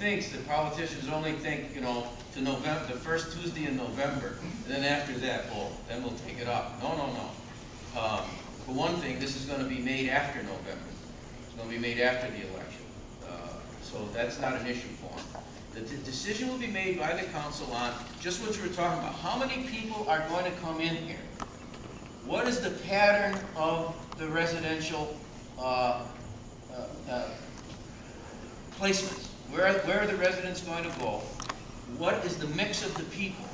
thinks that politicians only think, you know, to November, the first Tuesday in November, and then after that, oh, then we'll take it up. No, no, no. Um, For one thing, this is gonna be made after November. It's gonna be made after the election. Uh, So that's not an issue for them. The de- decision will be made by the council on just what you were talking about. How many people are going to come in here? What is the pattern of the residential uh, uh, uh, placements? Where, where are the residents going to go? What is the mix of the people?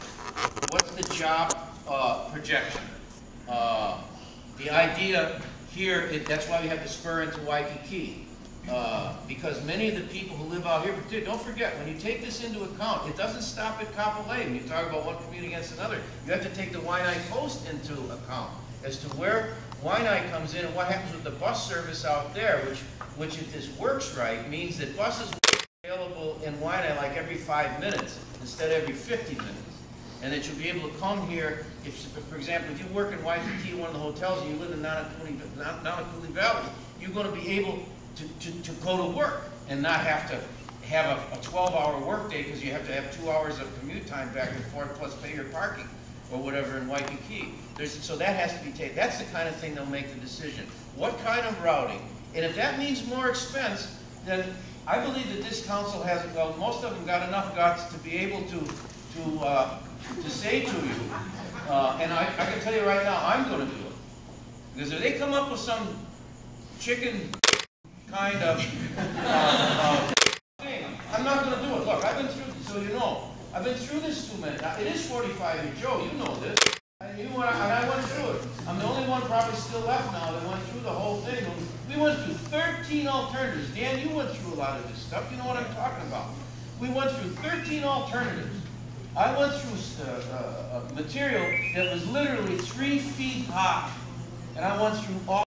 What's the job uh, projection? Uh, The idea here, it- that's why we have to spur into Waikiki. Uh, Because many of the people who live out here, don't forget, when you take this into account, it doesn't stop at Kapolei. When you talk about one community against another, you have to take the Waianae Coast into account as to where Waianae comes in and what happens with the bus service out there, which, which if this works right, means that buses available in Waianae like every five minutes instead of every 50 minutes. And that you'll be able to come here, if, for example, if you work in Waikiki, one of the hotels, and you live in Nanakuli, Valley, you're gonna be able to, to, to go to work and not have to have a, a twelve-hour workday because you have to have two hours of commute time back and forth plus pay your parking or whatever in Waikiki. There's, so that has to be taken, that's the kind of thing they'll make the decision. What kind of routing? And if that means more expense, then I believe that this council has, well, most of them got enough guts to be able to, to, uh, to say to you, uh, and I, I can tell you right now, I'm gonna do it. Because if they come up with some chicken kind of, uh, uh, thing, I'm not gonna do it. Look, I've been through, so you know, I've been through this too many, it is forty-five years, Joe, you know this. And you I went through it. I'm the only still left now that went through the whole thing. We went through thirteen alternatives. Dan, you went through a lot of this stuff, you know what I'm talking about. We went through thirteen alternatives. I went through, uh, uh, uh, material that was literally three feet high. And I went through all